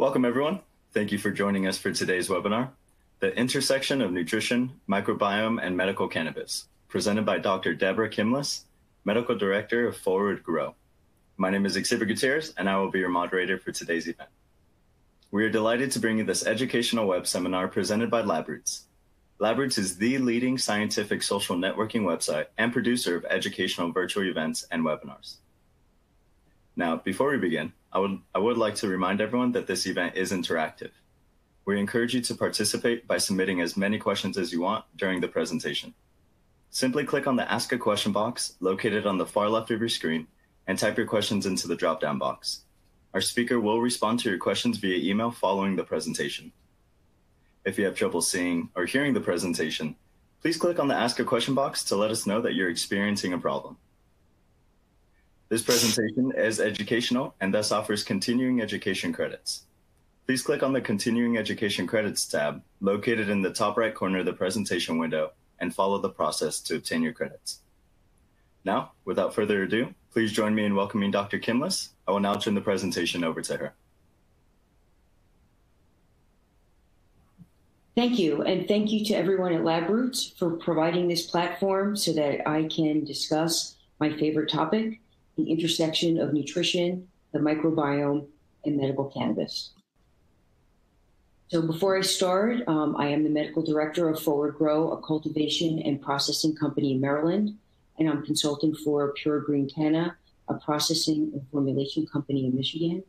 Welcome, everyone. Thank you for joining us for today's webinar, The Intersection of Nutrition, Microbiome, and Medical Cannabis, presented by Dr. Deborah Kimless, Medical Director of ForwardGro. My name is Xavier Gutierrez, and I will be your moderator for today's event. We are delighted to bring you this educational web seminar presented by LabRoots. LabRoots is the leading scientific social networking website and producer of educational virtual events and webinars. Now, before we begin, I would, I would like to remind everyone that this event is interactive. We encourage you to participate by submitting as many questions as you want during the presentation. Simply click on the Ask a Question box located on the far left of your screen and type your questions into the drop-down box. Our speaker will respond to your questions via email following the presentation. If you have trouble seeing or hearing the presentation, please click on the Ask a Question box to let us know that you're experiencing a problem. This presentation is educational and thus offers continuing education credits. Please click on the Continuing Education Credits tab located in the top right corner of the presentation window and follow the process to obtain your credits. Now, without further ado, please join me in welcoming Dr. Kimless. I will now turn the presentation over to her. Thank you, and thank you to everyone at LabRoots for providing this platform so that I can discuss my favorite topic, the intersection of nutrition, the microbiome, and medical cannabis. So before I start, um, I am the medical director of ForwardGro, a cultivation and processing company in Maryland, and I'm consultant for Pure Green Canna, a processing and formulation company in Michigan.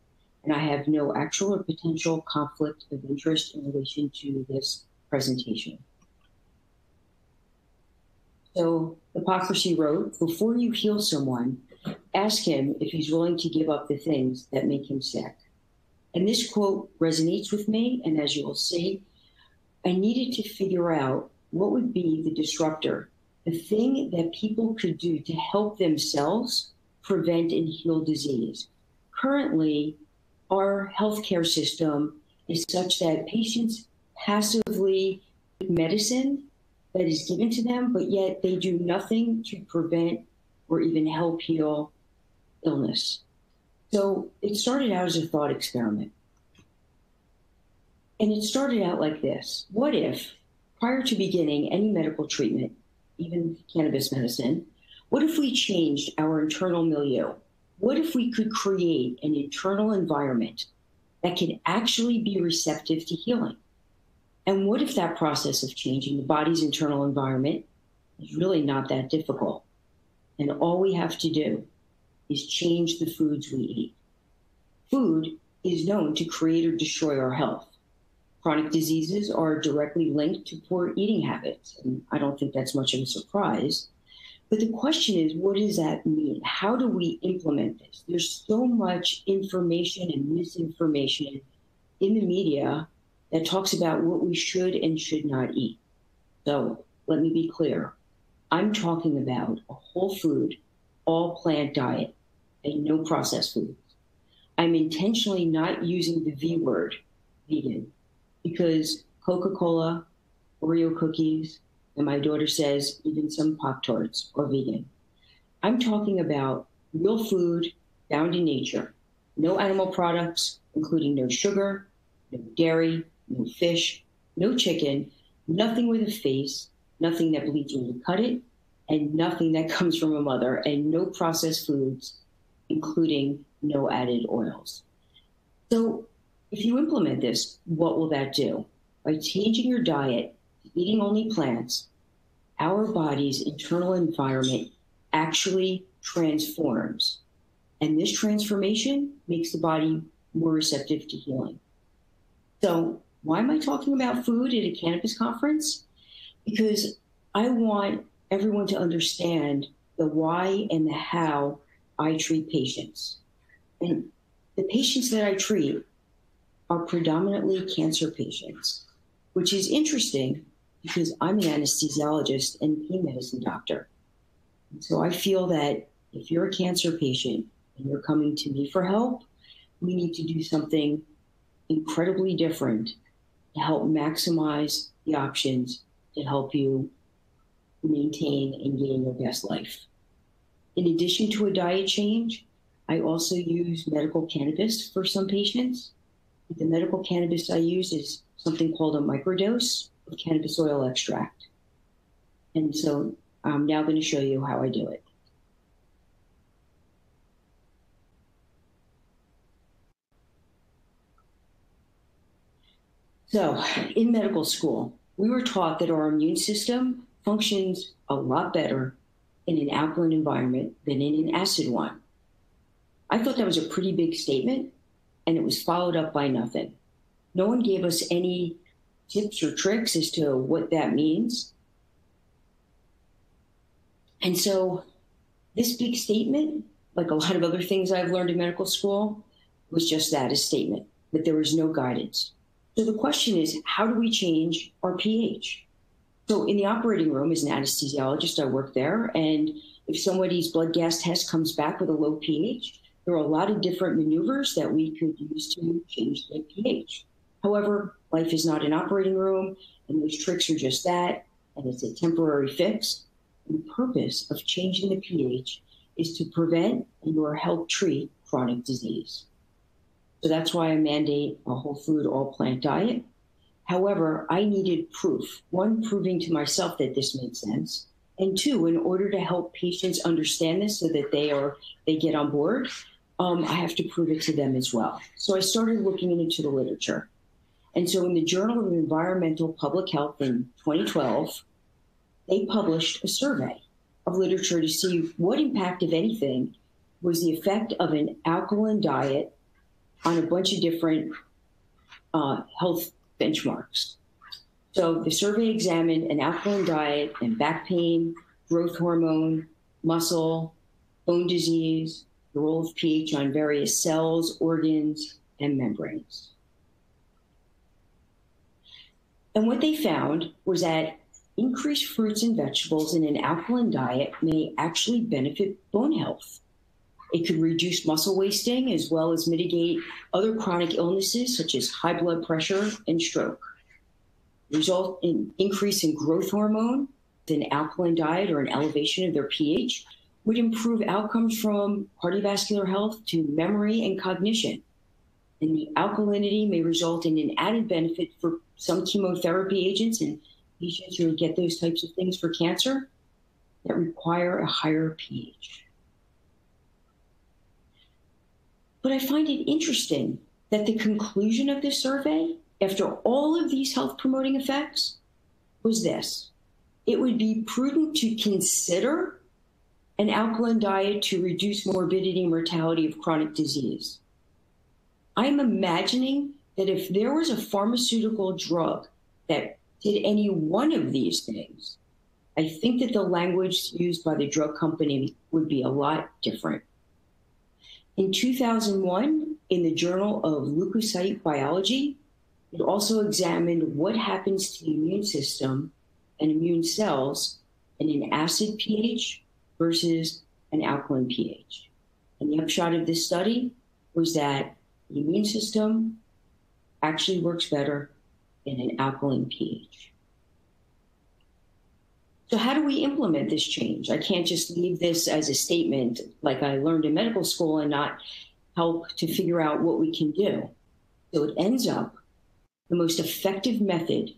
And I have no actual or potential conflict of interest in relation to this presentation. So Hippocrates wrote, before you heal someone, Ask him if he's willing to give up the things that make him sick. And this quote resonates with me. And as you will see, I needed to figure out what would be the disruptor, the thing that people could do to help themselves prevent and heal disease. Currently, our healthcare system is such that patients passively medicine that is given to them, but yet they do nothing to prevent or even help heal illness. So it started out as a thought experiment. And it started out like this What if, prior to beginning any medical treatment, even cannabis medicine, what if we changed our internal milieu? What if we could create an internal environment that can actually be receptive to healing? And what if that process of changing the body's internal environment is really not that difficult? And all we have to do is change the foods we eat. Food is known to create or destroy our health. Chronic diseases are directly linked to poor eating habits. And I don't think that's much of a surprise. But the question is, what does that mean? How do we implement this? There's so much information and misinformation in the media that talks about what we should and should not eat. So let me be clear. I'm talking about a whole food, all plant diet and no processed foods. I'm intentionally not using the V word, vegan, because Coca Cola, Oreo cookies, and my daughter says even some Pop Tarts are vegan. I'm talking about real food found in nature, no animal products, including no sugar, no dairy, no fish, no chicken, nothing with a face, nothing that bleeds you cut it, and nothing that comes from a mother, and no processed foods, including no added oils. So, if you implement this, what will that do? By changing your diet, eating only plants, our body's internal environment actually transforms. And this transformation makes the body more receptive to healing. So, why am I talking about food at a cannabis conference? Because I want everyone to understand the why and the how I treat patients. And the patients that I treat are predominantly cancer patients, which is interesting because I'm an anesthesiologist and pain medicine doctor. So I feel that if you're a cancer patient and you're coming to me for help, we need to do something incredibly different to help maximize the options to help you maintain and gain your best life. In addition to a diet change, I also use medical cannabis for some patients The medical cannabis I use is something called a microdose of cannabis oil extract. And so I'm now going to show you how I do it. So, in medical school, we were taught that our immune system functions a lot better in an alkaline environment than in an acid one. I thought that was a pretty big statement, and it was followed up by nothing. No one gave us any tips or tricks as to what that means. And so, this big statement, like a lot of other things I've learned in medical school, was just that a statement, that there was no guidance. So the question is, how do we change our pH? So in the operating room, as an anesthesiologist, I work there. And if somebody's blood gas test comes back with a low pH, there are a lot of different maneuvers that we could use to change the pH. However, life is not an operating room, and those tricks are just that, and it's a temporary fix. And the purpose of changing the pH is to prevent and or help treat chronic disease. So that's why I mandate a whole food, all plant diet. However, I needed proof one, proving to myself that this made sense. And two, in order to help patients understand this so that they are they get on board, um, I have to prove it to them as well. So I started looking into the literature. And so in the Journal of Environmental Public Health in 2012, they published a survey of literature to see what impact, if anything, was the effect of an alkaline diet on a bunch of different uh, health benchmarks. So the survey examined an alkaline diet and back pain, growth hormone, muscle, bone disease, the role of pH on various cells, organs, and membranes. And what they found was that increased fruits and vegetables in an alkaline diet may actually benefit bone health. It could reduce muscle wasting as well as mitigate other chronic illnesses such as high blood pressure and stroke. Result in increase in growth hormone, an alkaline diet or an elevation of their pH would improve outcomes from cardiovascular health to memory and cognition. And the alkalinity may result in an added benefit for some chemotherapy agents and patients who get those types of things for cancer that require a higher pH. But I find it interesting that the conclusion of this survey, after all of these health promoting effects, was this it would be prudent to consider an alkaline diet to reduce morbidity and mortality of chronic disease. I'm imagining that if there was a pharmaceutical drug that did any one of these things, I think that the language used by the drug company would be a lot different. In 2001, in the Journal of Leukocyte Biology, it also examined what happens to the immune system and immune cells in an acid pH versus an alkaline pH. And the upshot of this study was that the immune system actually works better in an alkaline pH. So, how do we implement this change? I can't just leave this as a statement like I learned in medical school and not help to figure out what we can do. So, it ends up the most effective method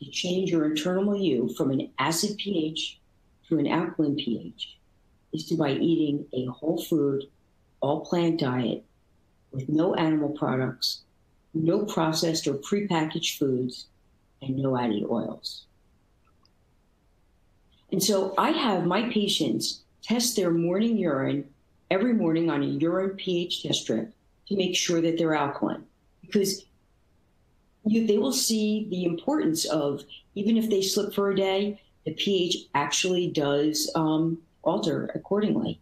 to change your internal milieu from an acid pH to an alkaline pH is to by eating a whole food, all plant diet with no animal products, no processed or prepackaged foods, and no added oils. And so I have my patients test their morning urine every morning on a urine pH test strip to make sure that they're alkaline because you, they will see the importance of even if they slip for a day, the pH actually does um, alter accordingly.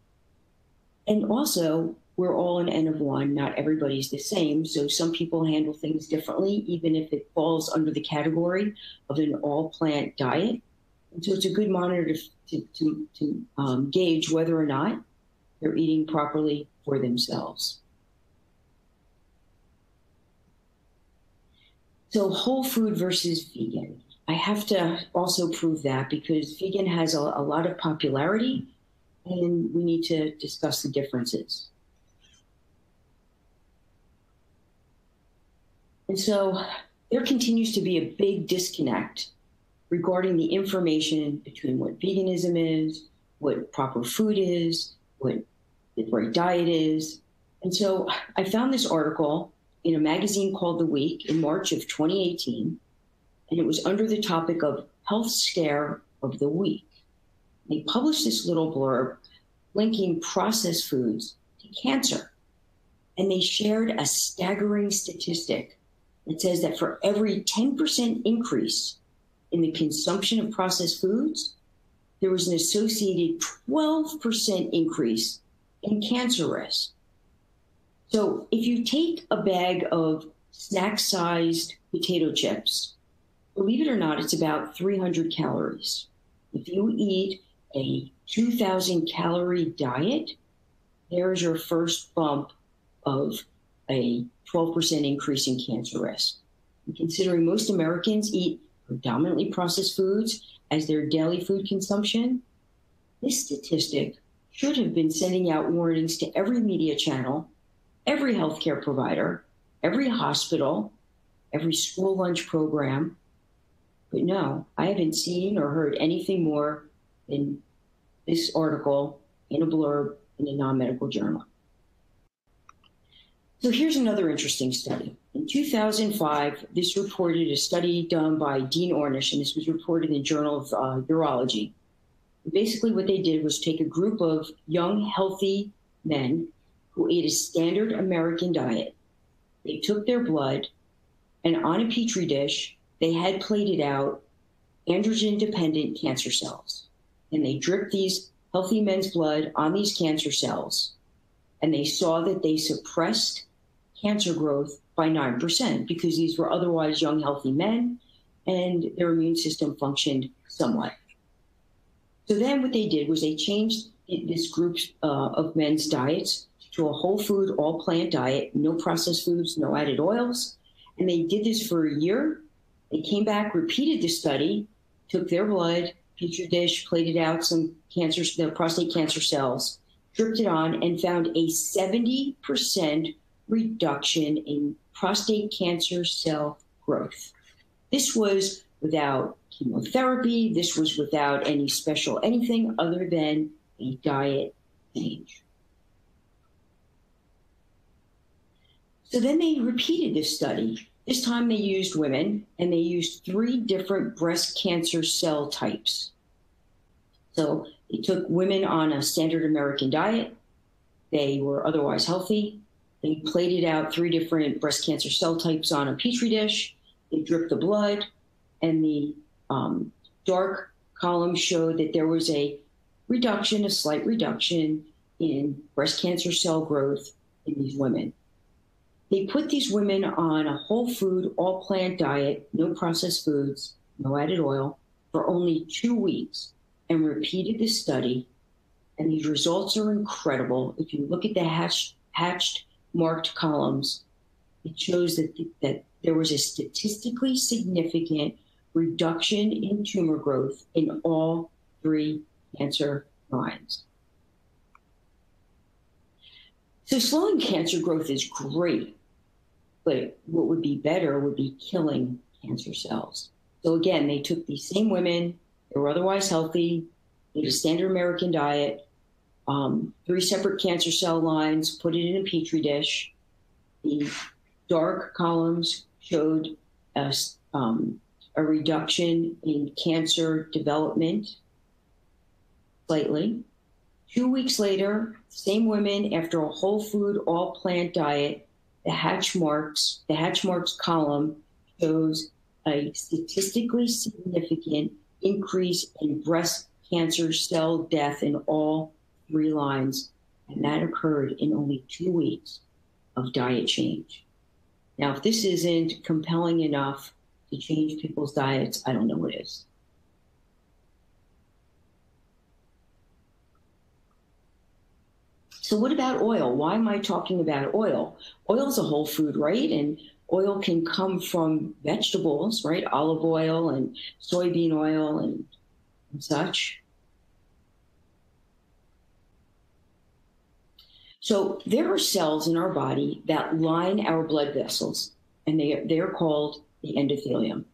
And also, we're all an N of one, not everybody's the same. So some people handle things differently, even if it falls under the category of an all plant diet. So it's a good monitor to, to, to, to um, gauge whether or not they're eating properly for themselves. So, whole food versus vegan. I have to also prove that because vegan has a, a lot of popularity and we need to discuss the differences. And so there continues to be a big disconnect regarding the information between what veganism is, what proper food is, what the right diet is. And so I found this article in a magazine called The Week in March of 2018, and it was under the topic of Health Scare of the Week. They published this little blurb linking processed foods to cancer. And they shared a staggering statistic that says that for every 10% increase in the consumption of processed foods, there was an associated 12% increase in cancer risk. So if you take a bag of snack sized potato chips, believe it or not, it's about 300 calories. If you eat a 2,000 calorie diet, there's your first bump of a 12% increase in cancer risk. And considering most Americans eat predominantly processed foods as their daily food consumption, this statistic should have been sending out warnings to every media channel, every healthcare provider, every hospital, every school lunch program. But no, I haven't seen or heard anything more than this article in a blurb in a non medical journal. So here's another interesting study. In 2005, this reported a study done by Dean Ornish, and this was reported in the Journal of uh, Urology. Basically, what they did was take a group of young, healthy men who ate a standard American diet. They took their blood, and on a petri dish, they had plated out androgen dependent cancer cells. And they dripped these healthy men's blood on these cancer cells. And they saw that they suppressed cancer growth by 9% because these were otherwise young, healthy men and their immune system functioned somewhat. So then what they did was they changed this group uh, of men's diets to a whole food, all plant diet, no processed foods, no added oils. And they did this for a year. They came back, repeated the study, took their blood, petri dish, plated out some cancer, the prostate cancer cells, dripped it on, and found a 70% reduction in prostate cancer cell growth. This was without chemotherapy. This was without any special anything other than a diet change. So then they repeated this study. This time they used women and they used three different breast cancer cell types. So they took women on a standard American diet. They were otherwise healthy. They plated out three different breast cancer cell types on a petri dish. They dripped the blood, and the um, dark column showed that there was a reduction, a slight reduction in breast cancer cell growth in these women. They put these women on a whole food, all plant diet, no processed foods, no added oil, for only two weeks and repeated this study. And these results are incredible. If you look at the hatched, hatched marked columns, it shows that, that there was a statistically significant reduction in tumor growth in all three cancer lines. So slowing cancer growth is great, but what would be better would be killing cancer cells. So again, they took these same women, they were otherwise healthy, they had a standard American diet, um, three separate cancer cell lines, put it in a petri dish. The dark columns showed a, um, a reduction in cancer development slightly. Two weeks later, same women after a whole food, all plant diet, the hatch marks, the hatch marks column shows a statistically significant increase in breast cancer cell death in all three lines, and that occurred in only two weeks of diet change. Now, if this isn't compelling enough to change people's diets, I don't know what is. So, what about oil? Why am I talking about oil? Oil is a whole food, right? And oil can come from vegetables, right? Olive oil and soybean oil and, and such. So there are cells in our body that line our blood vessels, and they, they are called the endothelium.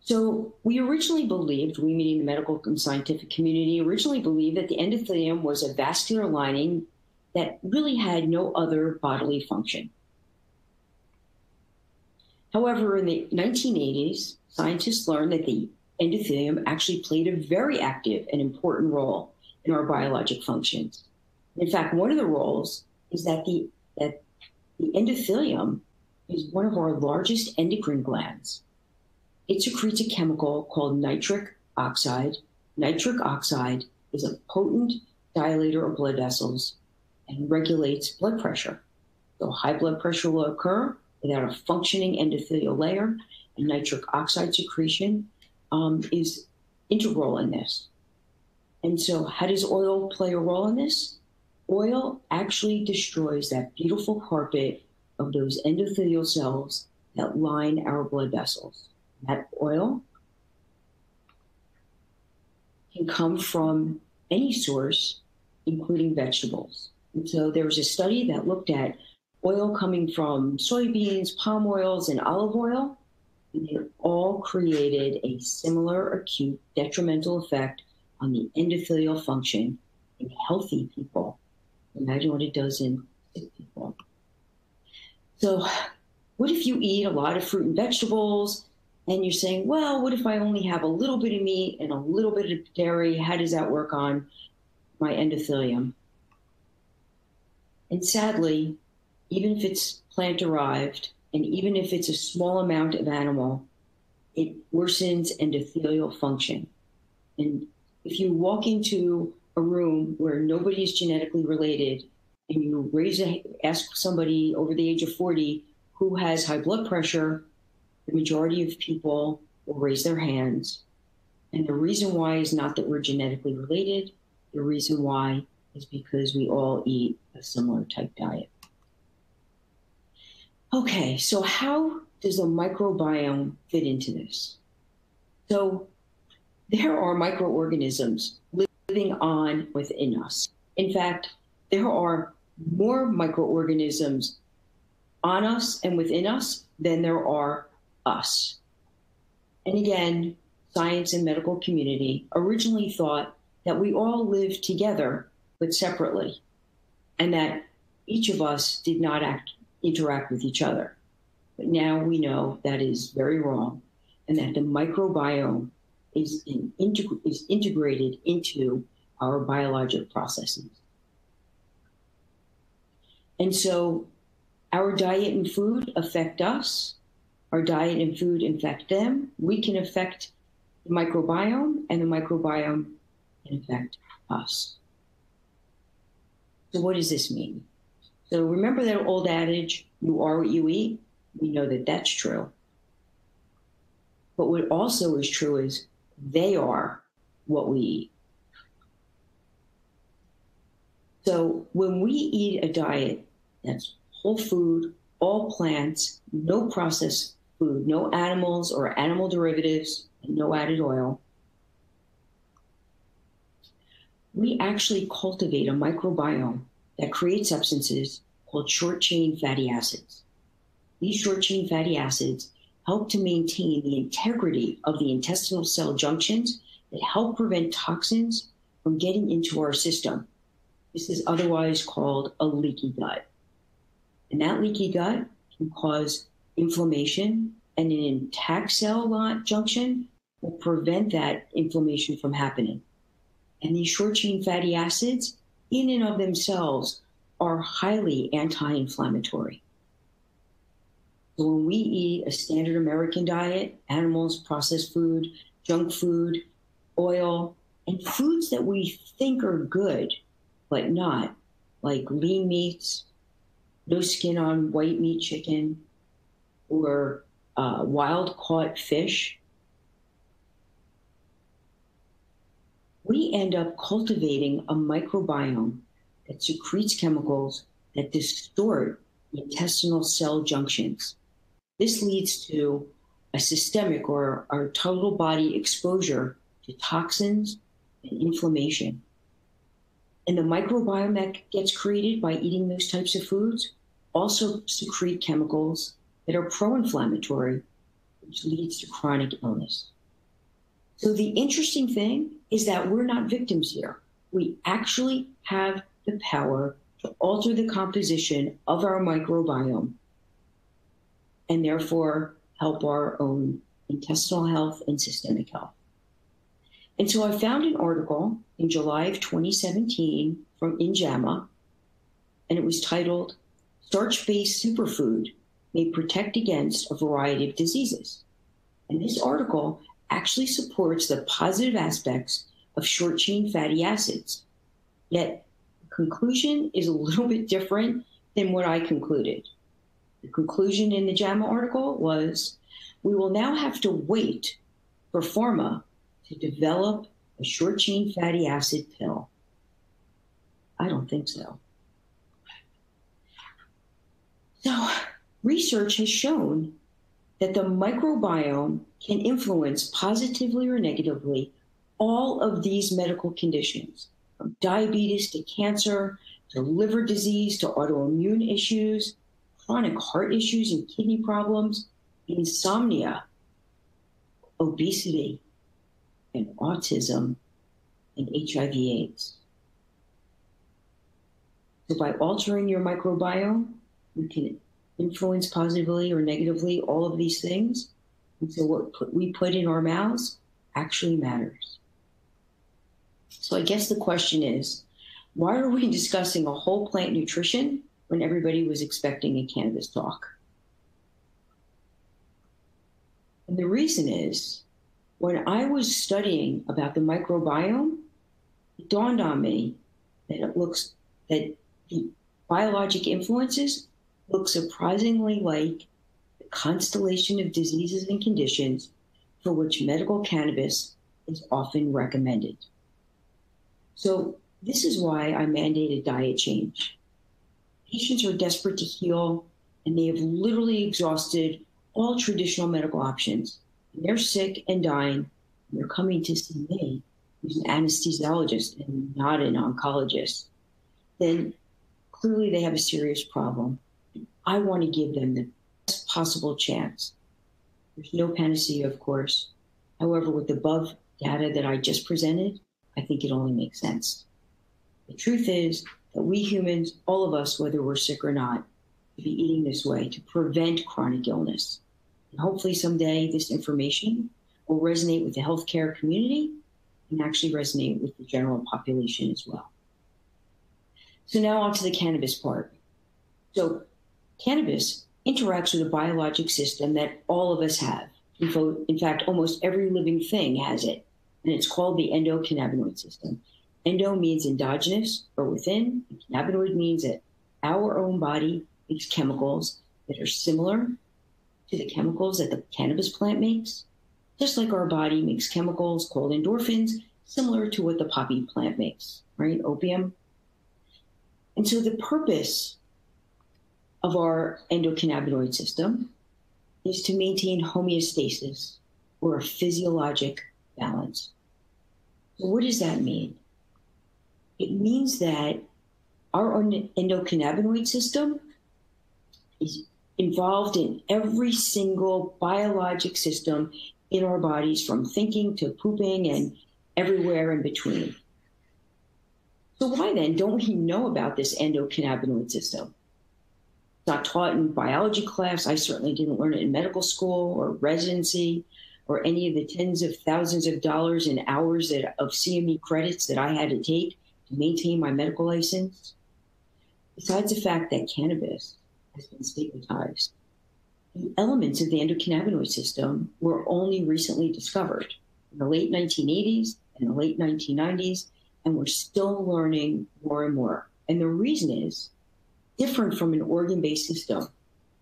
So we originally believed, we meaning the medical and scientific community, originally believed that the endothelium was a vascular lining that really had no other bodily function. However, in the 1980s, scientists learned that the endothelium actually played a very active and important role in our biologic functions. In fact, one of the roles is that the, that the endothelium is one of our largest endocrine glands. It secretes a chemical called nitric oxide. Nitric oxide is a potent dilator of blood vessels and regulates blood pressure. So high blood pressure will occur without a functioning endothelial layer, and nitric oxide secretion um, is integral in this. And so, how does oil play a role in this? Oil actually destroys that beautiful carpet of those endothelial cells that line our blood vessels. That oil can come from any source, including vegetables. And so there was a study that looked at oil coming from soybeans, palm oils, and olive oil. And they all created a similar acute detrimental effect on the endothelial function in healthy people. Imagine what it does in sick people. So, what if you eat a lot of fruit and vegetables and you're saying, well, what if I only have a little bit of meat and a little bit of dairy? How does that work on my endothelium? And sadly, even if it's plant derived and even if it's a small amount of animal, it worsens endothelial function. And if you walk into a room where nobody is genetically related and you raise a, ask somebody over the age of 40 who has high blood pressure, the majority of people will raise their hands. And the reason why is not that we're genetically related. The reason why is because we all eat a similar type diet. Okay, so how does the microbiome fit into this? So there are microorganisms living on within us. In fact, there are more microorganisms on us and within us than there are us. And again, science and medical community originally thought that we all lived together but separately, and that each of us did not act, interact with each other. But now we know that is very wrong, and that the microbiome is, in, integ- is integrated into our biologic processes. And so our diet and food affect us, our diet and food affect them. We can affect the microbiome, and the microbiome can affect us. So, what does this mean? So, remember that old adage, you are what you eat? We know that that's true. But what also is true is they are what we eat. So, when we eat a diet that's whole food, all plants, no processed food, no animals or animal derivatives, no added oil, we actually cultivate a microbiome that create substances called short chain fatty acids. These short chain fatty acids help to maintain the integrity of the intestinal cell junctions that help prevent toxins from getting into our system. This is otherwise called a leaky gut. And that leaky gut can cause inflammation, and an intact cell junction will prevent that inflammation from happening. And these short chain fatty acids, in and of themselves, are highly anti inflammatory. So when we eat a standard American diet, animals, processed food, junk food, oil, and foods that we think are good, but not, like lean meats, no skin on white meat chicken, or uh, wild caught fish, we end up cultivating a microbiome that secretes chemicals that distort intestinal cell junctions. This leads to a systemic or our total body exposure to toxins and inflammation. And the microbiome that gets created by eating those types of foods also secrete chemicals that are pro inflammatory, which leads to chronic illness. So the interesting thing is that we're not victims here. We actually have the power to alter the composition of our microbiome and therefore help our own intestinal health and systemic health. And so I found an article in July of 2017 from in JAMA, and it was titled Starch Based Superfood May Protect Against a Variety of Diseases. And this article actually supports the positive aspects of short chain fatty acids. Yet, the conclusion is a little bit different than what I concluded. The conclusion in the JAMA article was we will now have to wait for pharma to develop a short chain fatty acid pill. I don't think so. So, research has shown that the microbiome can influence positively or negatively all of these medical conditions, from diabetes to cancer to liver disease to autoimmune issues, chronic heart issues and kidney problems, insomnia, obesity, and autism and HIV/AIDS. So, by altering your microbiome, you can influence positively or negatively all of these things. And so, what we put in our mouths actually matters. So, I guess the question is why are we discussing a whole plant nutrition when everybody was expecting a cannabis talk? And the reason is when I was studying about the microbiome, it dawned on me that it looks that the biologic influences look surprisingly like the constellation of diseases and conditions for which medical cannabis is often recommended. So, this is why I mandated diet change. Patients are desperate to heal, and they have literally exhausted all traditional medical options. They're sick and dying. And they're coming to see me, who's an anesthesiologist and not an oncologist. Then clearly they have a serious problem. I want to give them the best possible chance. There's no panacea, of course. However, with the above data that I just presented, I think it only makes sense. The truth is that we humans, all of us, whether we're sick or not, should be eating this way to prevent chronic illness. And hopefully someday this information will resonate with the healthcare community and actually resonate with the general population as well. So now on to the cannabis part. So cannabis interacts with a biologic system that all of us have. In fact, almost every living thing has it, and it's called the endocannabinoid system. Endo means endogenous or within, and cannabinoid means that our own body makes chemicals that are similar to the chemicals that the cannabis plant makes, just like our body makes chemicals called endorphins, similar to what the poppy plant makes, right? Opium. And so the purpose of our endocannabinoid system is to maintain homeostasis or a physiologic balance. What does that mean? It means that our endocannabinoid system is involved in every single biologic system in our bodies, from thinking to pooping and everywhere in between. So, why then don't we know about this endocannabinoid system? Not taught in biology class. I certainly didn't learn it in medical school or residency or any of the tens of thousands of dollars and hours that, of CME credits that I had to take to maintain my medical license. Besides the fact that cannabis has been stigmatized. The elements of the endocannabinoid system were only recently discovered in the late 1980s and the late 1990s, and we're still learning more and more. And the reason is different from an organ based system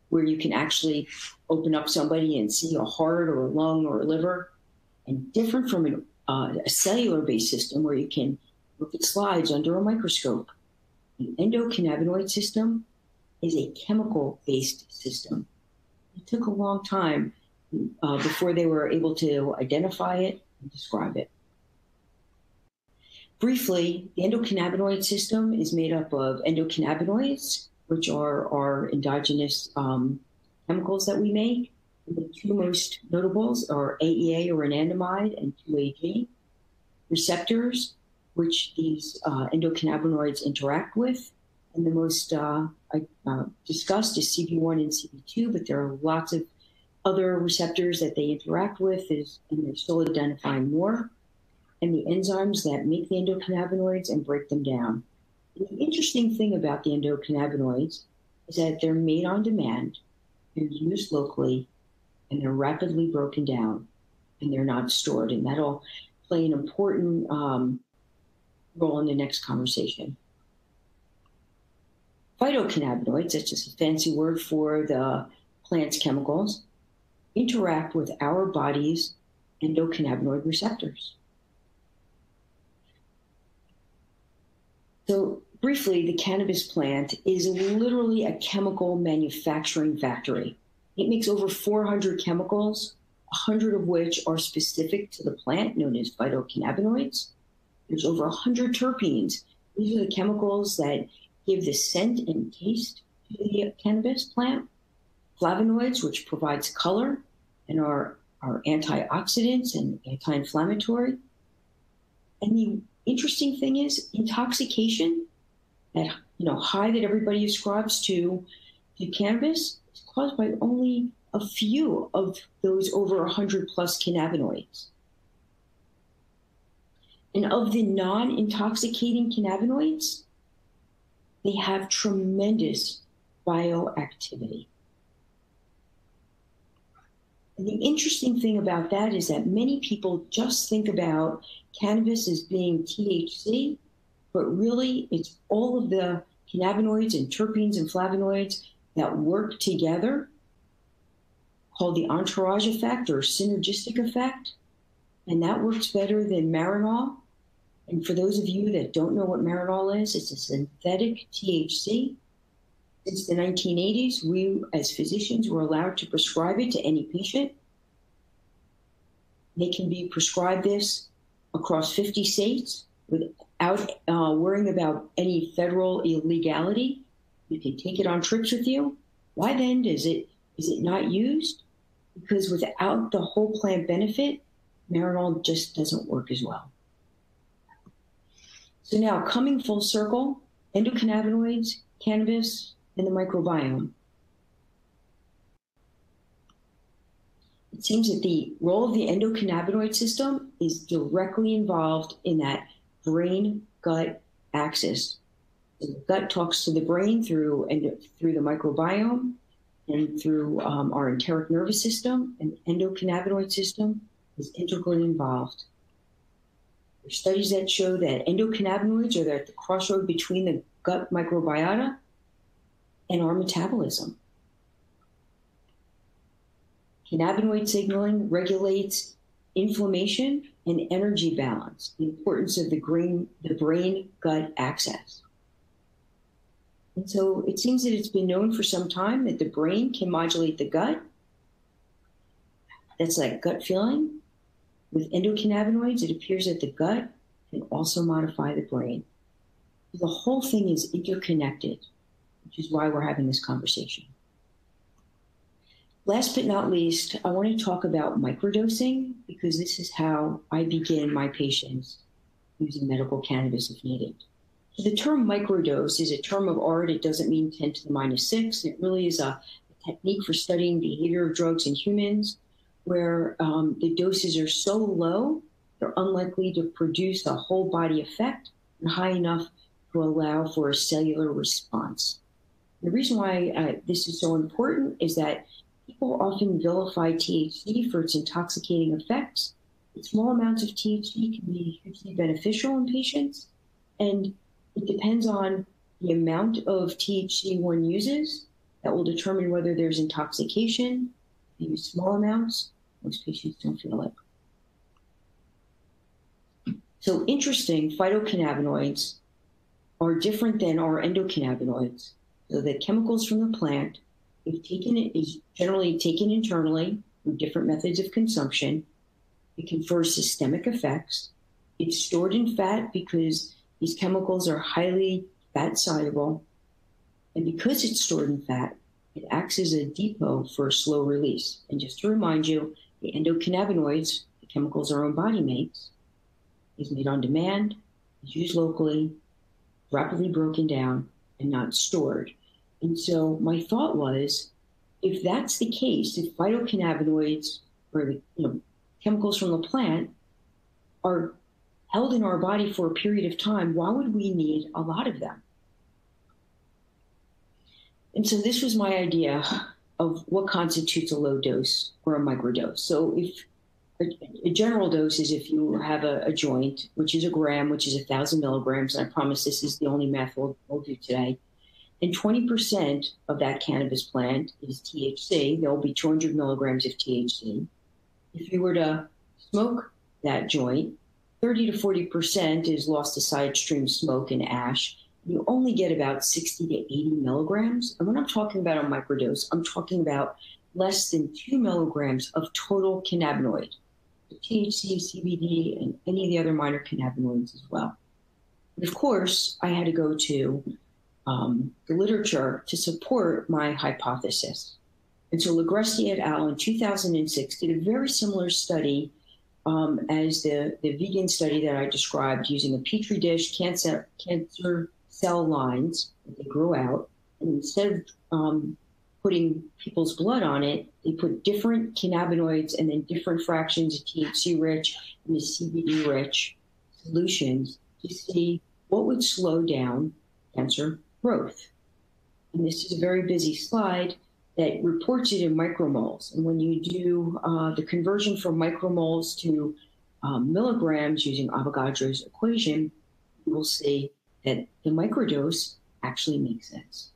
where you can actually open up somebody and see a heart or a lung or a liver, and different from an, uh, a cellular based system where you can look at slides under a microscope. The endocannabinoid system is a chemical based system. It took a long time uh, before they were able to identify it and describe it. Briefly, the endocannabinoid system is made up of endocannabinoids, which are our endogenous um, chemicals that we make. The two most notables are AEA or anandamide and 2AG receptors, which these uh, endocannabinoids interact with. And the most uh, uh, discussed is CB1 and CB2, but there are lots of other receptors that they interact with, is, and they're still identifying more, and the enzymes that make the endocannabinoids and break them down. And the interesting thing about the endocannabinoids is that they're made on demand, they're used locally, and they're rapidly broken down, and they're not stored. And that'll play an important um, role in the next conversation. Phytocannabinoids, that's just a fancy word for the plant's chemicals, interact with our body's endocannabinoid receptors. So, briefly, the cannabis plant is literally a chemical manufacturing factory. It makes over 400 chemicals, 100 of which are specific to the plant, known as phytocannabinoids. There's over 100 terpenes. These are the chemicals that give the scent and taste to the cannabis plant. Flavonoids, which provides color and are, are antioxidants and anti-inflammatory. And the interesting thing is intoxication, that you know high that everybody ascribes to, to cannabis, is caused by only a few of those over 100 plus cannabinoids. And of the non intoxicating cannabinoids, they have tremendous bioactivity. The interesting thing about that is that many people just think about cannabis as being THC, but really it's all of the cannabinoids and terpenes and flavonoids that work together called the entourage effect or synergistic effect. And that works better than Marinol. And for those of you that don't know what Marinol is, it's a synthetic THC. Since the 1980s, we as physicians were allowed to prescribe it to any patient. They can be prescribed this across 50 states without uh, worrying about any federal illegality. You can take it on trips with you. Why then does it is it not used? because without the whole plant benefit, Marinol just doesn't work as well. So now coming full circle, endocannabinoids, cannabis, and the microbiome. It seems that the role of the endocannabinoid system is directly involved in that brain gut axis. The gut talks to the brain through, and through the microbiome, and through um, our enteric nervous system and endocannabinoid system is integrally involved. There are studies that show that endocannabinoids are at the crossroad between the gut microbiota and our metabolism. Cannabinoid signaling regulates inflammation and energy balance, the importance of the brain, the brain gut axis. And so it seems that it's been known for some time that the brain can modulate the gut. That's like gut feeling. With endocannabinoids, it appears that the gut can also modify the brain. The whole thing is interconnected, which is why we're having this conversation. Last but not least, I want to talk about microdosing because this is how I begin my patients using medical cannabis if needed. The term microdose is a term of art. It doesn't mean 10 to the minus six. It really is a technique for studying behavior of drugs in humans where um, the doses are so low, they're unlikely to produce a whole body effect and high enough to allow for a cellular response. The reason why uh, this is so important is that people often vilify THC for its intoxicating effects. Small amounts of THC can be hugely beneficial in patients, and it depends on the amount of THC one uses that will determine whether there's intoxication. If you use small amounts, most patients don't feel it. So interesting, phytocannabinoids are different than our endocannabinoids. So the chemicals from the plant, if taken, is generally taken internally through different methods of consumption. It confers systemic effects It's stored in fat because these chemicals are highly fat soluble. And because it's stored in fat, it acts as a depot for slow release. And just to remind you, the endocannabinoids, the chemicals our own body makes, is made on demand, is used locally, rapidly broken down, and not stored. And so my thought was, if that's the case, if phytocannabinoids or the you know, chemicals from the plant are held in our body for a period of time, why would we need a lot of them? And so this was my idea of what constitutes a low dose or a microdose. So if a, general dose is if you have a, a, joint, which is a gram, which is a thousand milligrams, and I promise this is the only math we'll, we'll do today. And 20% of that cannabis plant is THC. There will be 200 milligrams of THC. If you were to smoke that joint, 30 to 40% is lost to side stream smoke and ash. You only get about 60 to 80 milligrams. And when I'm talking about a microdose, I'm talking about less than two milligrams of total cannabinoid, THC, CBD, and any of the other minor cannabinoids as well. And of course, I had to go to um, the literature to support my hypothesis. And so Ligresti et al. in 2006 did a very similar study um, as the, the vegan study that I described using a petri dish, cancer, cancer cell lines that they grew out. And instead of um, putting people's blood on it, they put different cannabinoids and then different fractions of THC rich and the CBD rich solutions to see what would slow down cancer growth. And this is a very busy slide that reports it in micromoles. And when you do uh, the conversion from micromoles to um, milligrams using Avogadro's equation, you will see that the microdose actually makes sense.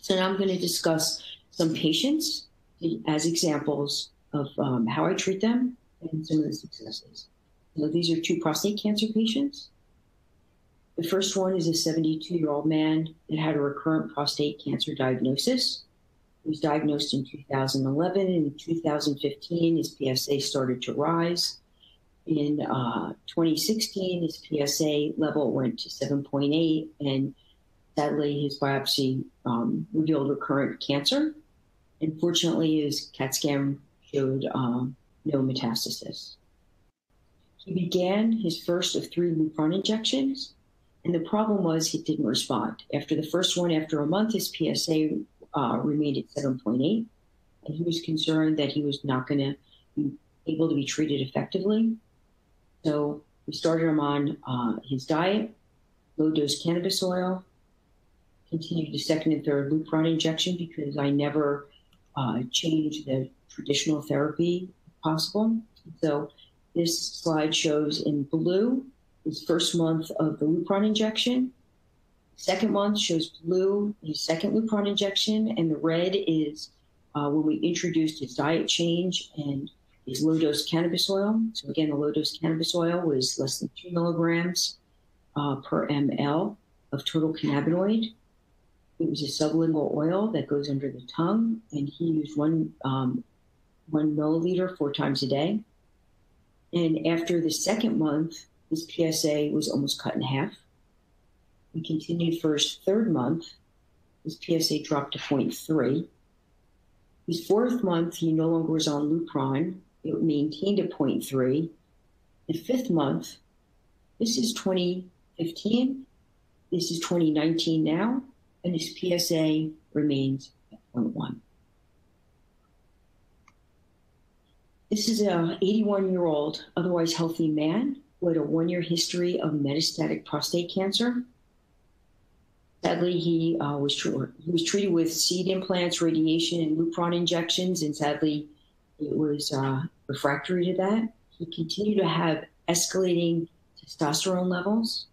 So now I'm going to discuss some patients as examples of um, how I treat them and some of the successes. So these are two prostate cancer patients. The first one is a 72 year old man that had a recurrent prostate cancer diagnosis. He was diagnosed in 2011. In 2015, his PSA started to rise. In uh, 2016, his PSA level went to 7.8, and sadly, his biopsy um, revealed recurrent cancer. Unfortunately, his CAT scan showed um, no metastasis. He began his first of three Lupron injections and the problem was he didn't respond. After the first one, after a month, his PSA uh, remained at 7.8. And he was concerned that he was not going to be able to be treated effectively. So we started him on uh, his diet, low dose cannabis oil, continued the second and third Lupron injection because I never uh, changed the traditional therapy possible. So this slide shows in blue his first month of the Lupron injection. Second month shows blue, his second Lupron injection, and the red is uh, when we introduced his diet change and his low dose cannabis oil. So, again, the low dose cannabis oil was less than two milligrams uh, per ml of total cannabinoid. It was a sublingual oil that goes under the tongue, and he used one, um, one milliliter four times a day. And after the second month, his PSA was almost cut in half. We continued for his third month. His PSA dropped to 0.3. His fourth month, he no longer was on Lupron. It maintained at 0.3. The fifth month, this is 2015. This is 2019 now, and his PSA remains at 0.1. This is a 81 year old, otherwise healthy man with a one year history of metastatic prostate cancer. Sadly, he uh, was tr- he was treated with seed implants, radiation, and Lupron injections, and sadly, it was uh, refractory to that. He continued to have escalating testosterone levels.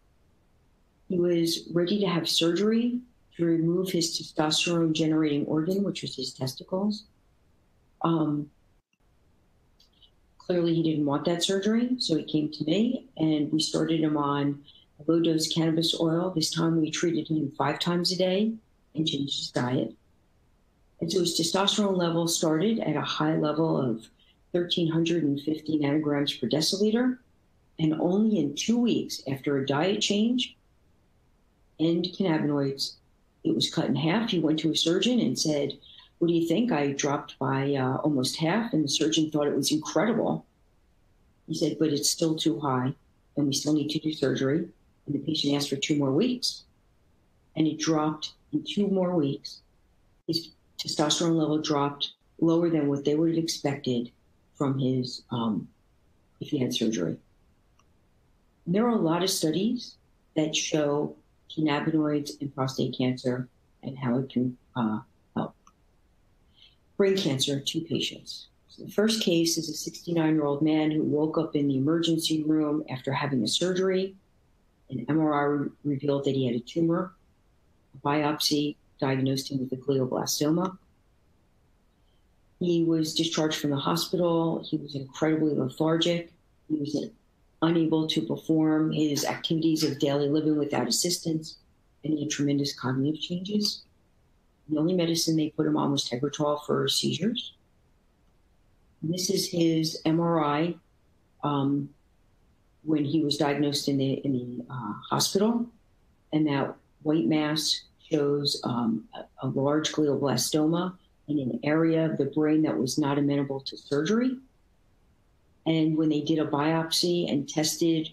He was ready to have surgery to remove his testosterone generating organ, which was his testicles. Um, Clearly, he didn't want that surgery, so he came to me and we started him on low dose cannabis oil. This time we treated him five times a day and changed his diet. And so his testosterone level started at a high level of 1,350 nanograms per deciliter. And only in two weeks after a diet change and cannabinoids, it was cut in half. He went to a surgeon and said, What do you think? I dropped by uh, almost half. And the surgeon thought it was incredible. He said, But it's still too high, and we still need to do surgery. And the patient asked for two more weeks. And it dropped in two more weeks. His testosterone level dropped lower than what they would have expected from his um, if he had surgery. There are a lot of studies that show cannabinoids in prostate cancer and how it can uh, help. Brain cancer, two patients. So the first case is a 69 year old man who woke up in the emergency room after having a surgery. An MRI revealed that he had a tumor. A biopsy diagnosed him with a glioblastoma. He was discharged from the hospital. He was incredibly lethargic. He was unable to perform his activities of daily living without assistance, and he tremendous cognitive changes. The only medicine they put him on was Tegretol for seizures. This is his MRI um, when he was diagnosed in the in the uh, hospital, and that white mass shows um, a, a large glioblastoma in an area of the brain that was not amenable to surgery. And when they did a biopsy and tested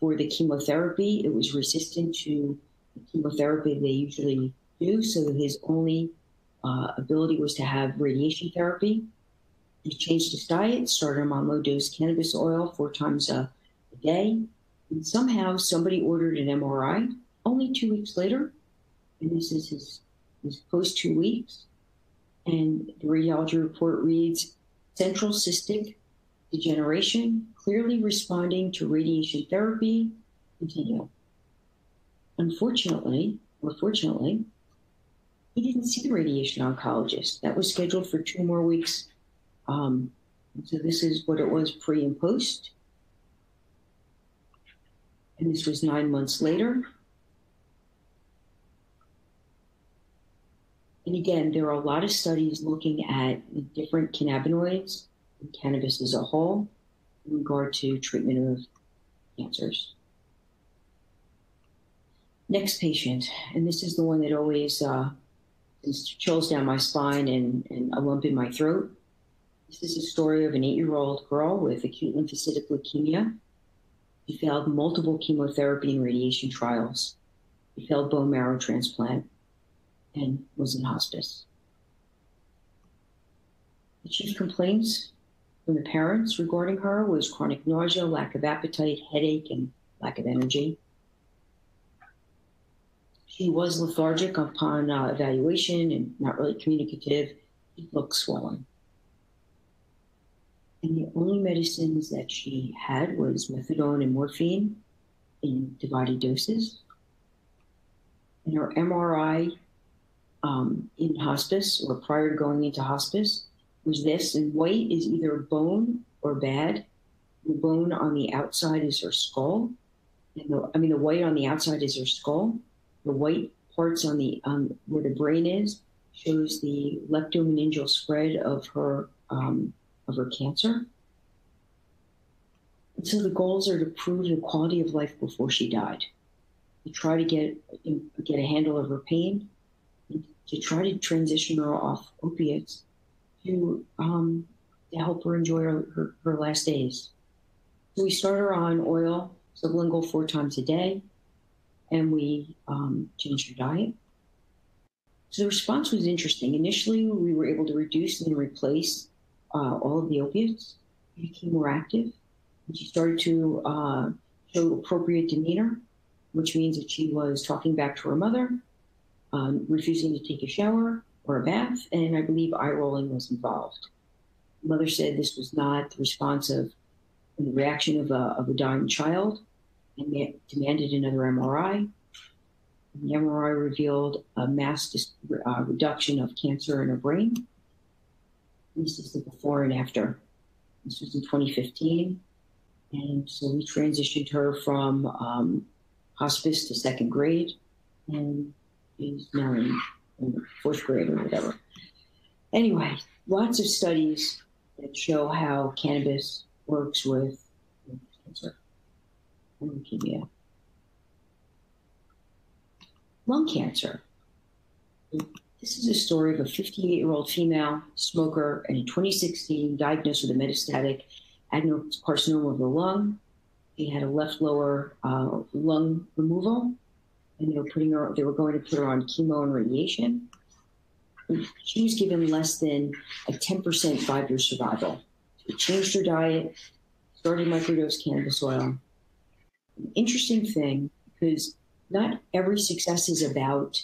for the chemotherapy, it was resistant to the chemotherapy they usually do. So his only uh, ability was to have radiation therapy. He changed his diet, started him on low dose cannabis oil four times a, a day. And somehow somebody ordered an MRI only two weeks later. And this is his, his post two weeks. And the radiology report reads central cystic degeneration, clearly responding to radiation therapy, continue. Unfortunately, or fortunately, he didn't see the radiation oncologist. That was scheduled for two more weeks. Um, so this is what it was pre and post. And this was nine months later. And again, there are a lot of studies looking at different cannabinoids cannabis as a whole in regard to treatment of cancers. Next patient, and this is the one that always uh, chills down my spine and, and a lump in my throat. This is a story of an eight year old girl with acute lymphocytic leukemia. She failed multiple chemotherapy and radiation trials. She failed bone marrow transplant and was in hospice. The chief complaints from the parents regarding her was chronic nausea, lack of appetite, headache, and lack of energy. She was lethargic upon uh, evaluation and not really communicative. She looked swollen. And the only medicines that she had was methadone and morphine in divided doses. And her MRI um, in hospice or prior to going into hospice was this, and white is either bone or bad. The bone on the outside is her skull. And the, I mean, the white on the outside is her skull. The white parts on the um, where the brain is shows the leptomeningeal spread of her um, of her cancer. And so the goals are to prove the quality of life before she died, to try to get get a handle of her pain, to try to transition her off opiates to um, to help her enjoy her, her, her, last days. So we start her on oil sublingual four times a day, and we um, changed her diet. So the response was interesting. Initially, we were able to reduce and replace uh, all of the opiates. She became more active, and she started to uh, show appropriate demeanor, which means that she was talking back to her mother, um, refusing to take a shower, or a bath, and I believe eye rolling was involved. Mother said this was not the response of the reaction of a, of a dying child and demanded another MRI. The MRI revealed a mass dis- uh, reduction of cancer in her brain. This is the before and after. This was in 2015. And so we transitioned her from um, hospice to second grade, and she's now in fourth grade or whatever. Anyway, lots of studies that show how cannabis works with cancer. and leukemia. Lung cancer. This is a story of a 58 year old female smoker and in 2016 diagnosed with a metastatic adenocarcinoma of the lung. She had a left lower uh, lung removal, and they were putting her. They were going to put her on chemo and radiation. She was given less than a 10% five year survival. She changed her diet, started microdose cannabis oil. An interesting thing because not every success is about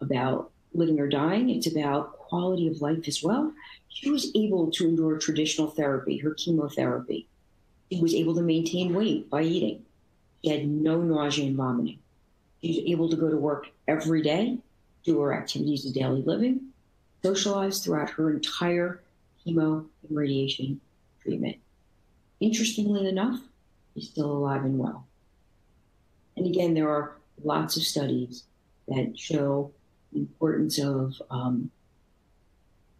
about living or dying. It's about quality of life as well. She was able to endure traditional therapy, her chemotherapy. She was able to maintain weight by eating. She had no nausea and vomiting. She was able to go to work every day, do her activities of daily living, socialize throughout her entire chemo and radiation treatment. Interestingly enough, she's still alive and well. And again, there are lots of studies that show the importance of um,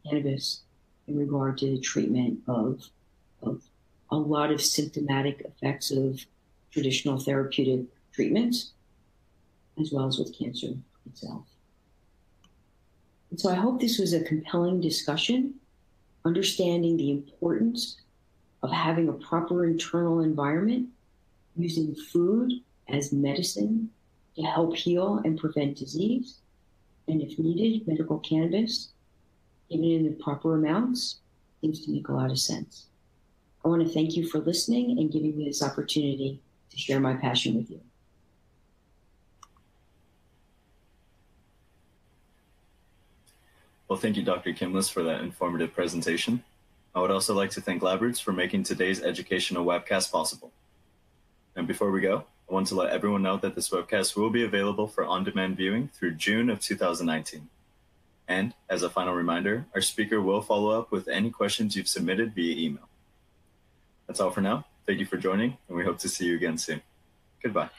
cannabis in regard to the treatment of, of a lot of symptomatic effects of traditional therapeutic treatments, as well as with cancer itself. And so I hope this was a compelling discussion, understanding the importance of having a proper internal environment, using food as medicine to help heal and prevent disease, and if needed, medical cannabis, given in the proper amounts, seems to make a lot of sense. I want to thank you for listening and giving me this opportunity to share my passion with you. Well, thank you, Dr. Kimless, for that informative presentation. I would also like to thank LabRoots for making today's educational webcast possible. And before we go, I want to let everyone know that this webcast will be available for on-demand viewing through June of 2019. And as a final reminder, our speaker will follow up with any questions you've submitted via email. That's all for now. Thank you for joining, and we hope to see you again soon. Goodbye.